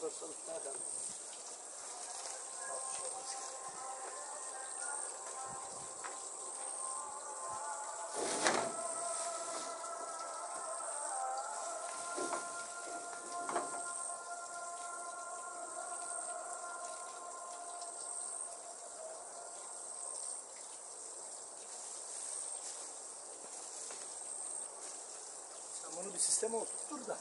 Sen bunu bir sisteme oturtur da.